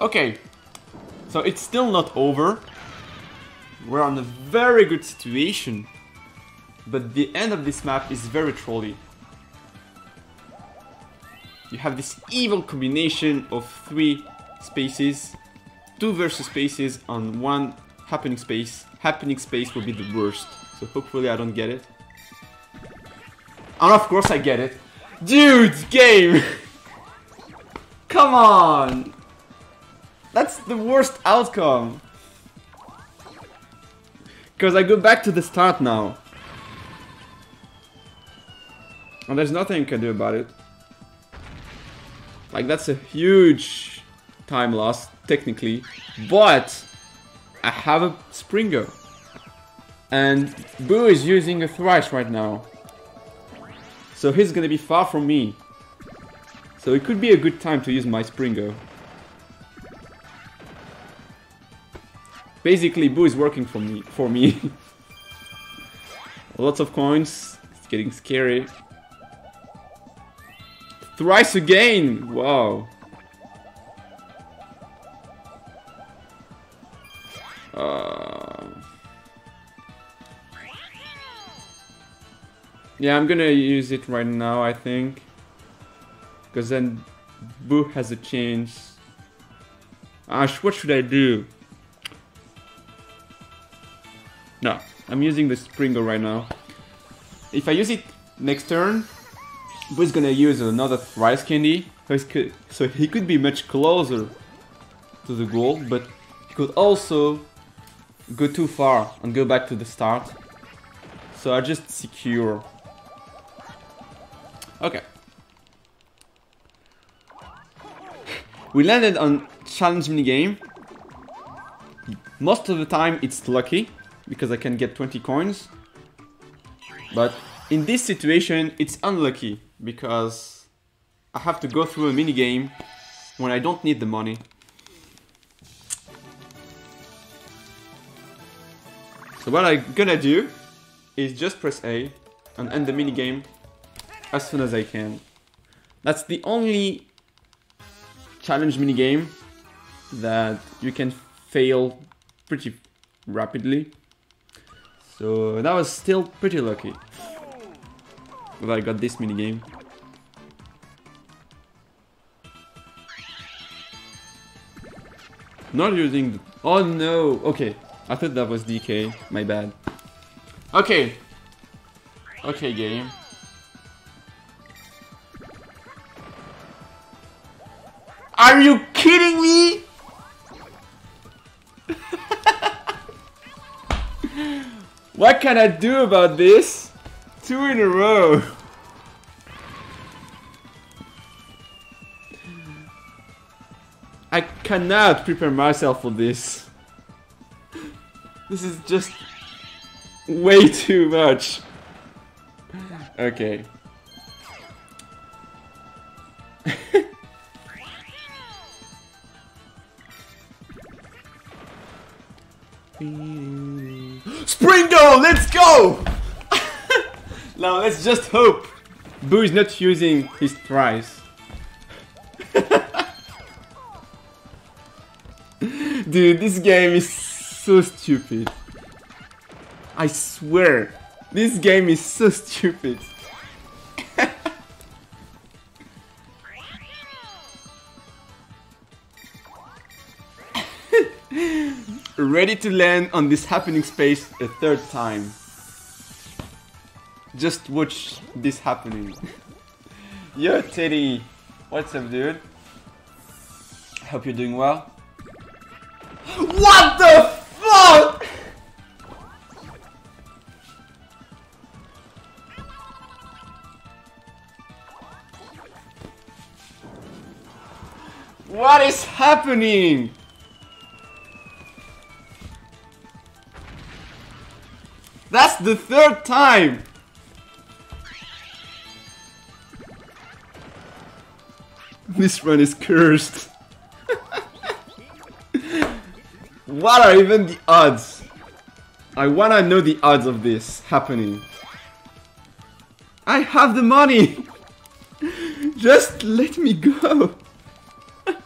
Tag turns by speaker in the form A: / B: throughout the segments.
A: Okay, so it's still not over. We're on a very good situation. But the end of this map is very trolly. You have this evil combination of three spaces, two versus spaces on one happening space. Happening space will be the worst, so hopefully I don't get it. And of course I get it. Dude, game! Come on! That's the worst outcome. Because I go back to the start now. And there's nothing you can do about it. Like, that's a huge time loss, technically. But, I have a Springo. And Boo is using a Thrice right now. So he's gonna be far from me. So it could be a good time to use my Springo. Basically, Boo is working for me. For me. Lots of coins. It's getting scary. Thrice again! Wow. Uh... Yeah, I'm gonna use it right now, I think. Because then Boo has a chance. Ash, what should I do? I'm using the Springo right now. If I use it next turn, Boo's gonna use another Thrice Candy, so he could be much closer to the goal, but he could also go too far and go back to the start. So I just secure. Okay. we landed on challenge minigame. Most of the time it's lucky, because I can get 20 coins. But in this situation, it's unlucky because I have to go through a mini game when I don't need the money. So what I'm gonna do is just press A and end the mini game as soon as I can. That's the only challenge mini game that you can fail pretty rapidly. So that was still pretty lucky. But I got this mini game. Not using the... Oh no! Okay, I thought that was DK. My bad. Okay. Okay, game. Are you kidding me? What can I do about this? Two in a row. I cannot prepare myself for this. This is just way too much. Okay. Springo, let's go! Now let's just hope Boo is not using his Thrice. Dude, this game is so stupid. I swear, this game is so stupid. Ready to land on this happening space a third time just watch this happening. Yo, Teddy. What's up, dude? I Hope you're doing well. What the fuck? What is happening? The third time! This run is cursed. what are even the odds? I wanna know the odds of this happening. I have the money! Just let me go!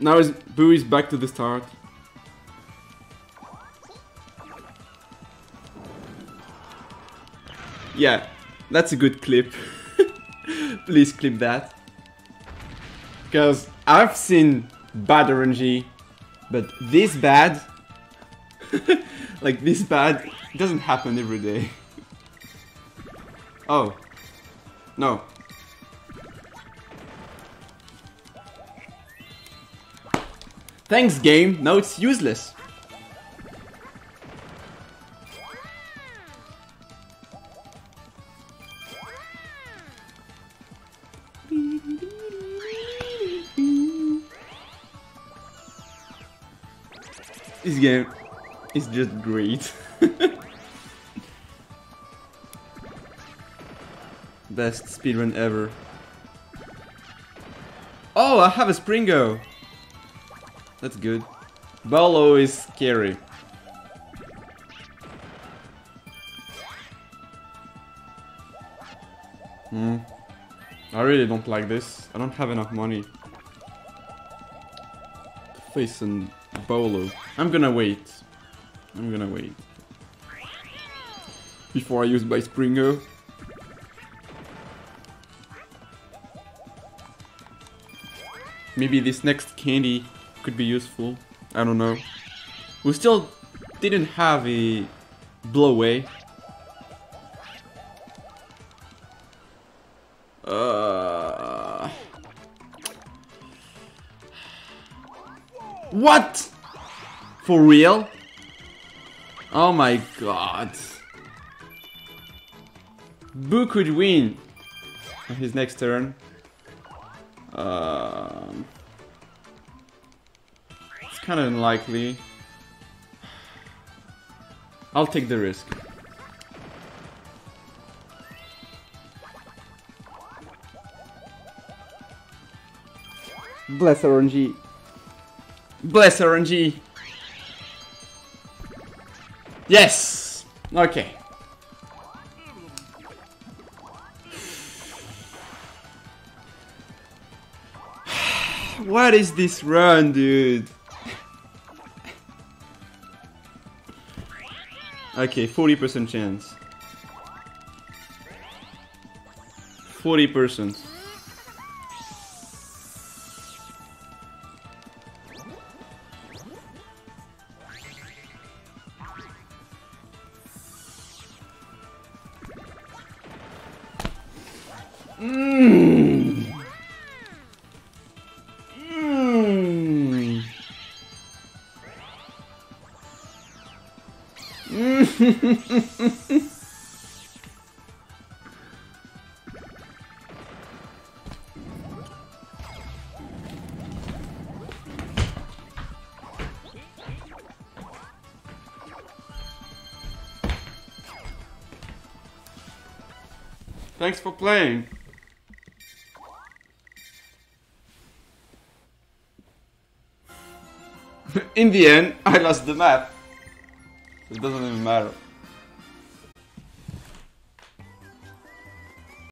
A: now is Boo is back to the start. Yeah, that's a good clip. Please clip that. Because I've seen bad RNG, but this bad, like this bad, doesn't happen every day. oh. No. Thanks game, now it's useless. This game is just great. Best speedrun ever. Oh, I have a Springo! That's good. Bowlo is scary. Hmm. I really don't like this. I don't have enough money. Face and Bowlo. I'm gonna wait. I'm gonna wait. Before I use my Springo. Maybe this next candy could be useful. I don't know. We still didn't have a Bloway. What? For real? Oh my god. Boo could win his next turn. Um, it's kind of unlikely. I'll take the risk. Bless RNG. Bless RNG. Yes! Okay. what is this run, dude? okay, 40% chance. 40%. Mmm. Mmm. Thanks for playing. In the end, I lost the map. It doesn't even matter.